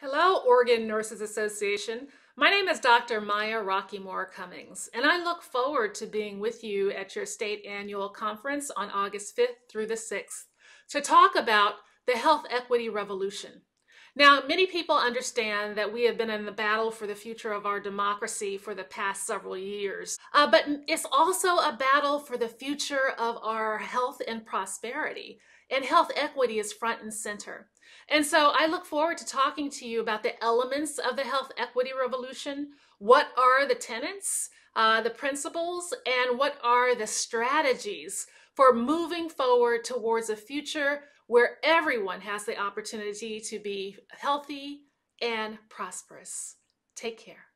Hello, Oregon Nurses Association. My name is Dr. Maya Rockeymoore Cummings, and I look forward to being with you at your state annual conference on August 5th through the 6th to talk about the health equity revolution. Now, many people understand that we have been in the battle for the future of our democracy for the past several years, uh, but it's also a battle for the future of our health and prosperity and health equity is front and center. And so I look forward to talking to you about the elements of the health equity revolution. What are the tenets, uh, the principles, and what are the strategies for moving forward towards a future where everyone has the opportunity to be healthy and prosperous. Take care.